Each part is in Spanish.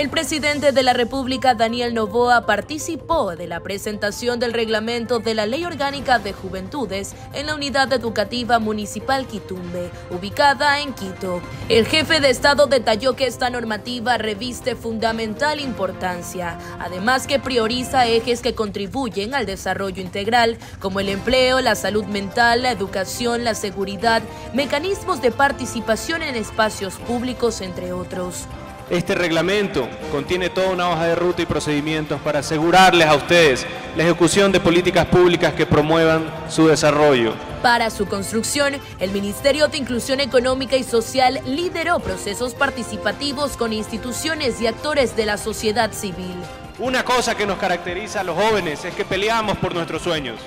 El presidente de la República, Daniel Novoa, participó de la presentación del reglamento de la Ley Orgánica de Juventudes en la Unidad Educativa Municipal Quitumbe, ubicada en Quito. El jefe de Estado detalló que esta normativa reviste fundamental importancia, además que prioriza ejes que contribuyen al desarrollo integral, como el empleo, la salud mental, la educación, la seguridad, mecanismos de participación en espacios públicos, entre otros. Este reglamento contiene toda una hoja de ruta y procedimientos para asegurarles a ustedes la ejecución de políticas públicas que promuevan su desarrollo. Para su construcción, el Ministerio de Inclusión Económica y Social lideró procesos participativos con instituciones y actores de la sociedad civil. Una cosa que nos caracteriza a los jóvenes es que peleamos por nuestros sueños.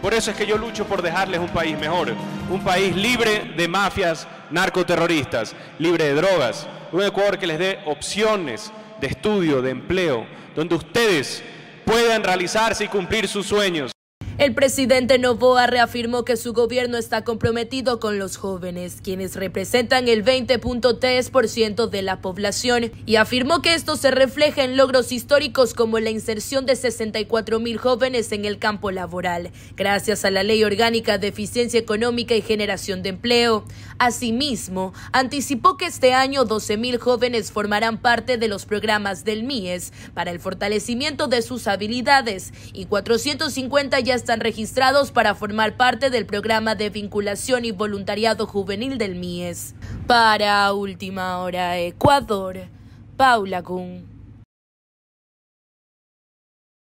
Por eso es que yo lucho por dejarles un país mejor, un país libre de mafias narcoterroristas, libre de drogas, un Ecuador que les dé opciones de estudio, de empleo, donde ustedes puedan realizarse y cumplir sus sueños. El presidente Novoa reafirmó que su gobierno está comprometido con los jóvenes, quienes representan el 20.3% de la población, y afirmó que esto se refleja en logros históricos como la inserción de 64 mil jóvenes en el campo laboral, gracias a la Ley Orgánica de Eficiencia Económica y Generación de Empleo. Asimismo, anticipó que este año 12 mil jóvenes formarán parte de los programas del MIES para el fortalecimiento de sus habilidades y 450 ya están registrados para formar parte del programa de vinculación y voluntariado juvenil del MIES. Para Última Hora Ecuador, Paula Gun.